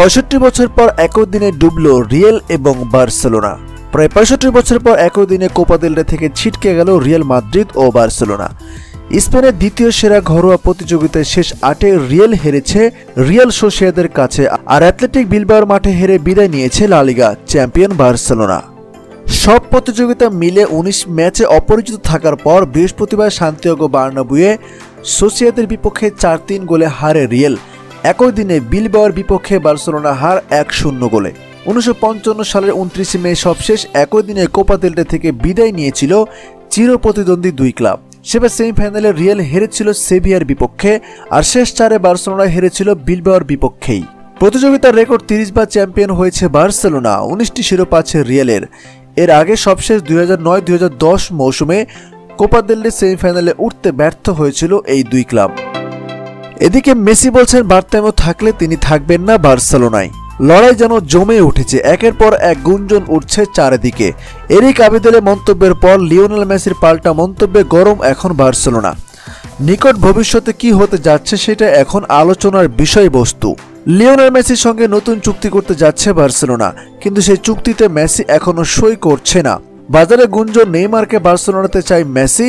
পঁয়ষট্টি বছর পর একই দিনে ডুবল রিয়েল এবং বার্সেলোনা। প্রায় পঁয়ষট্টি বছর পর একই দিনে কোপা থেকে ছিটকে গেল রিয়েল মাদ্রিদ ও বার্সেলোনা। স্পেনের দ্বিতীয় সেরা ঘরোয়া প্রতিযোগিতায় শেষ আটে রিয়েল হেরেছে রিয়েল সোসিয়াদের কাছে আর অ্যাথলেটিক বিলবার মাঠে হেরে বিদায় নিয়েছে লালিগা চ্যাম্পিয়ন বার্সেলোনা। সব প্রতিযোগিতা মিলে ১৯ ম্যাচে অপরিচিত থাকার পর বৃহস্পতিবার শান্তিয়োগ বার্নাবুয়ে সোসিয়াদের বিপক্ষে চার তিন গোলে হারে রিয়েল। একই দিনে বিলবাওয়ার বিপক্ষে বার্সেলোনা হার এক শূন্য গোলে। উনিশশো পঞ্চান্ন সালের উনত্রিশে মে সবশেষ একই দিনে কোপা দেলটে থেকে বিদায় নিয়েছিল চিরপ্রতিদ্বন্দ্বী দুই ক্লাব। সেবার সেমিফাইনালে রিয়েল হেরেছিল সেভিয়ার বিপক্ষে আর শেষ চারে বার্সেলোনা হেরেছিল বিলবাওয়ার বিপক্ষেই। প্রতিযোগিতার রেকর্ড তিরিশ বার চ্যাম্পিয়ন হয়েছে বার্সেলোনা, উনিশটি শিরোপা আছে রিয়েলের। এর আগে সবশেষ দুই হাজার নয় মৌসুমে কোপা দিল্লি সেমিফাইনালে উঠতে ব্যর্থ হয়েছিল এই দুই ক্লাব। এদিকে মেসি বলছেন বার্তামো থাকলে তিনি থাকবেন না বার্সেলোনায়। লড়াই যেন জমে উঠেছে, একের পর এক গুঞ্জন উঠছে চারিদিকে। এরিক আবেদেলের মন্তব্যের পর লিওনেল মেসির পাল্টা মন্তব্যে গরম এখন বার্সেলোনা। নিকট ভবিষ্যতে কি হতে যাচ্ছে সেটা এখন আলোচনার বিষয়বস্তু। লিওনেল মেসির সঙ্গে নতুন চুক্তি করতে যাচ্ছে বার্সেলোনা, কিন্তু সেই চুক্তিতে মেসি এখনও সই করছে না। বাজারে গুঞ্জন, নেইমারকে বার্সেলোনাতে চাই মেসি।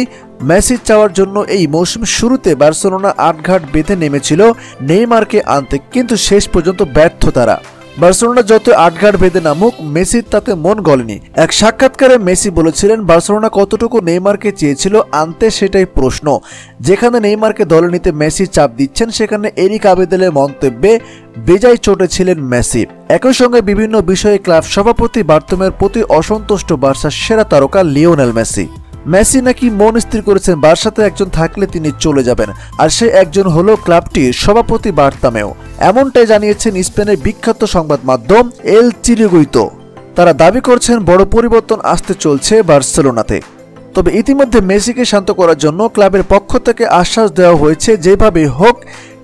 মেসি চাওয়ার জন্য এই মৌসুম শুরুতে বার্সেলোনা আটঘাট বেঁধে নেমেছিল। নেইমারকে আনতে কিন্তু শেষ পর্যন্ত ব্যর্থ তারা। বার্সেলোনা যত আটঘাট বেঁধে নামুক মেসির তাতে মন গলেনি। এক সাক্ষাৎকারে মেসি বলেছিলেন, বার্সেলোনা কতটুকু নেইমারকে চেয়েছিল আনতে সেটাই প্রশ্ন। যেখানে নেইমারকে দলে নিতে মেসি চাপ দিচ্ছেন, সেখানে এরিক আবেদেলের মন্তব্যে বেজায় চটেছিলেন মেসি। একই সঙ্গে বিভিন্ন বিষয়ে ক্লাব সভাপতি বার্তমের প্রতি অসন্তুষ্ট বার্সার সেরা তারকা লিওনেল মেসি। মেসি নাকি মন স্থির করেছেন, বার্সাতে একজন থাকলে তিনি চলে যাবেন, আর সে একজন হলো ক্লাবটির সভাপতি বার্তামেও। এমনটাই জানিয়েছেন স্পেনের বিখ্যাত সংবাদ মাধ্যম এল চিরিগুইতো তারা দাবি করছেন বড় পরিবর্তন আসতে চলছে বার্সেলোনাতে। তবে ইতিমধ্যে মেসিকে শান্ত করার জন্য ক্লাবের পক্ষ থেকে আশ্বাস দেওয়া হয়েছে যেভাবে হোক,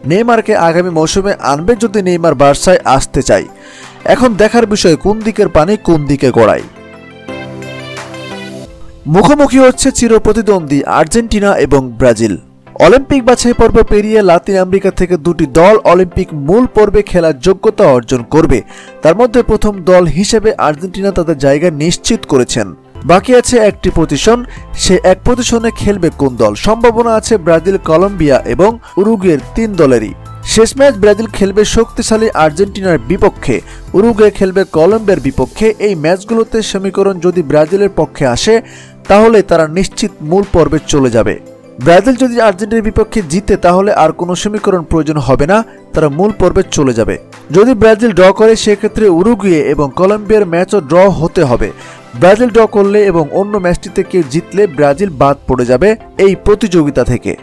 নেইমারকে আগামী মৌসুমে আনবে যদি নেইমার বার্সায় আসতে চায়। এখন দেখার বিষয়, কোন দিকের পানি কোন দিকে গড়ায়। মুখোমুখি হচ্ছে চিরপ্রতিদ্বন্দ্বী আর্জেন্টিনা এবং ব্রাজিল। অলিম্পিক বাছাই পর্ব পেরিয়ে লাতিন আমেরিকা থেকে দুটি দল অলিম্পিক মূল পর্বে খেলার যোগ্যতা অর্জন করবে। তার মধ্যে প্রথম দল হিসেবে আর্জেন্টিনা তাদের জায়গা নিশ্চিত করেছেন। বাকি আছে একটি পজিশন সে এক পজিশনে খেলবে কোন দল? সম্ভাবনা আছে ব্রাজিল, কলম্বিয়া এবং উরুগুয়ের তিন দলেরই। শেষ ম্যাচ ব্রাজিল খেলবে শক্তিশালী আর্জেন্টিনার বিপক্ষে, উরুগুয়ে খেলবে কলম্বিয়ার বিপক্ষে। এই ম্যাচগুলোতে সমীকরণ যদি ব্রাজিলের পক্ষে আসে, তাহলে তারা নিশ্চিত মূল পর্বে চলে যাবে। ব্রাজিল যদি আর্জেন্টিনার বিপক্ষে জিতে, তাহলে আর কোনো সমীকরণ প্রয়োজন হবে না, তারা মূল পর্বে চলে যাবে। যদি ব্রাজিল ড্র করে, সেক্ষেত্রে উরুগুয়ে এবং কলম্বিয়ার ম্যাচও ড্র হতে হবে। ব্রাজিল ড্র করলে এবং অন্য ম্যাচটিতে কেউ জিতলে, ব্রাজিল বাদ পড়ে যাবে এই প্রতিযোগিতা থেকে।